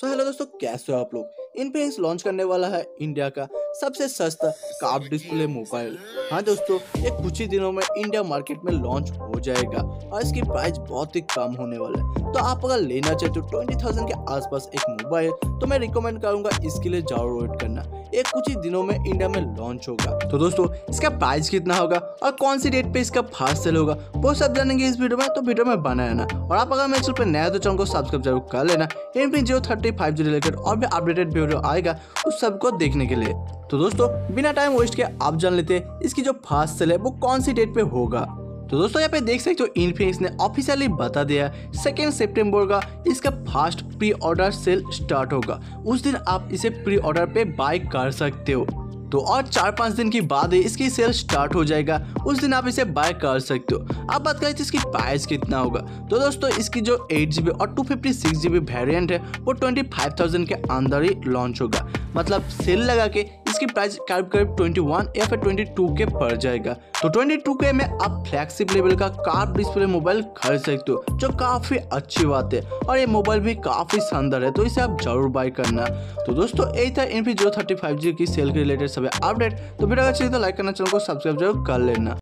So hello दोस्तों कैसे हो आप लोग? इन्फिनिक्स लॉन्च करने वाला है इंडिया का सबसे सस्ता कार्व डिस्प्ले मोबाइल हाँ दोस्तों, ये कुछ ही दिनों में इंडिया मार्केट में लॉन्च हो जाएगा और इसकी प्राइस बहुत ही कम होने वाला है। तो आप अगर लेना चाहते हो ट्वेंटी थाउज़ेंड के आसपास एक मोबाइल तो मैं रिकमेंड करूँगा इसके लिए ज़रूर वेट करना। ये कुछ ही दिनों में इंडिया में लॉन्च होगा। तो दोस्तों, इसका प्राइस कितना होगा और कौन सी डेट पे इसका फास्ट सेल होगा, वो सब जानेंगे इस वीडियो में। तो वीडियो में बना रहना। और आप अगर मेरे चैनल पर नया तो चैनल को सब्सक्राइब ज़रूर कर लेना। इनफिन जियो थर्टी फाइव जी रिलेटेड और भी अपडेटेड वीडियो आएगा उस सबको देखने के लिए। तो दोस्तों, बिना टाइम वेस्ट के आप जान लेते हैं इसकी जो फास्ट सेल है, वो कौन सी डेट पे होगा। तो दोस्तों, यहाँ पे देख सकते हो इन्फिनिक्स ने ऑफिशियली बता दिया सेकेंड सितंबर का इसका fast pre order sale start होगा। उस दिन आप इसे प्री ऑर्डर पे बाय कर सकते हो। तो और चार पाँच दिन के बाद ही इसकी सेल स्टार्ट हो जाएगा। उस दिन आप इसे बाय कर सकते हो। अब बात करें तो इसकी प्राइस कितना होगा। तो दोस्तों, इसकी जो एट जी बी और two fifty six G B variant है, वो ट्वेंटी फाइव थाउज़ेंड के अंदर ही लॉन्च होगा। मतलब सेल लगा के इसकी प्राइस करीब करीब 21 या फिर 22 के पड़ जाएगा। तो 22 के में आप फ्लैगशिप लेवल का कार डिस्प्ले मोबाइल खरीद सकते हो, जो काफ़ी अच्छी बात है। और ये मोबाइल भी काफ़ी शानदार है तो इसे आप ज़रूर बाय करना। तो दोस्तों, यही था इनफी ज़ीरो थर्टी फाइव जी की सेल के रिलेटेड सभी अपडेट तो वीडियो अच्छी तो लाइक करना, चैनल को सब्सक्राइब ज़रूर कर लेना।